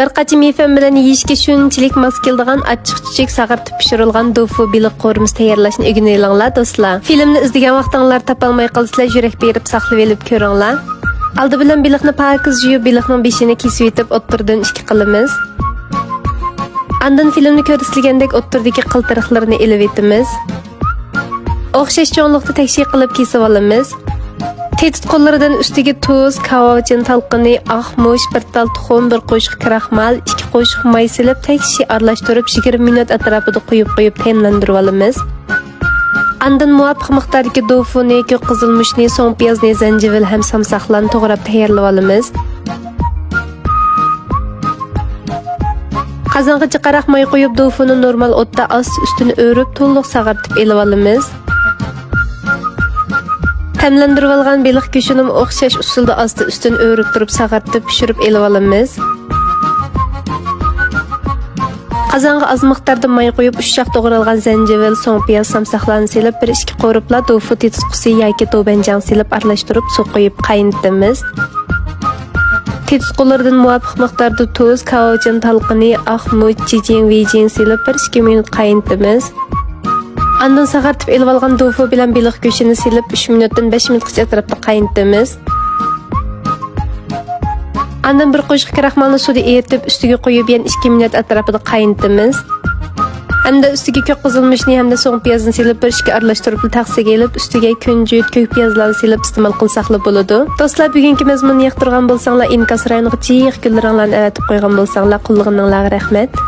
Bir qaçım efem bilen yeyişke şunçilik mas keldigan achchiq chuchuk sag'irtib pishirilgan dofu beliq qo'rmisi tayyorlashni o'rganinglar do'stlar filmni izlagan vaqtinglar topolmay qolsizlar yurak berib saqlab olib ko'ringlar oldi bilan beliqni parkiz yuyib beliqning beshini kesib etib o'tirdin ikki qilimiz. andan filmni ko'rsatilgandek o'ttirdagi qiltiriqlarni ilib etimiz o'xshash cho'nliqda takshiy qilib kesib olamiz Tetik qo'llaridan ustiga tuz, kavovchin талқыны, ahmush, bir tal tuxum, bir qo'shiq kraxmal, ikki qo'shiq may silib, tekshi aralashtirib 20 minut atrofida quyib-quyib temlantirib olamiz. Andan muvofiq miqdordagi dofuni, ko'k qizilmushni, so'ng piyozni, zanjivil ham samsaqlarni to'g'rab tayyorlab olamiz. Qazonga chiqaraq moy qo'yib, dofuni normal o'tda ost ustini o'rib, to'liq sag'artib elib olamiz. Тәмләндіріп алған белық күшінім оқшаш ұсылды асты үстін өріп тұрып сағатты пүшіріп еліп алымыз. Қазанғы азмықтарды май қойып, үш шақ тоғыралған зәнжевел соң пия самсақланы селіп, бір ішкі қорыпла тофу тетіс құсы яке тобен жан селіп арлаштырып, соқ қойып қайындымыз. Тетіс қолырдың муапық мұқтарды тұз, кауачын талқыны, ақ мұт, жеден, вейден селіп, бір ішкі минут қайындымыз. Андан сағартып еліп алған дофу білен беліқ көшені селіп 3 минуттан 5 минутқыша тарапты қайынтымыз. Андан бір қойшық крахмалны суды ерітіп, үстіге қойып ен 2 минут атарапыды қайынтымыз. Әмді үстіге көк қызылмышны әмді соң пиязын селіп бір ішке аралаштырып тақсы келіп, үстіге күнжет көк пиязларын селіп істімал қылсақлы болады. Достлар, бүгінгі мәзмұнны яқтырған болсаңлар, инкас районғы тиіқ күлдіріңларын әвәтіп қойған болсаңлар, құлығыныңлағы рахмет.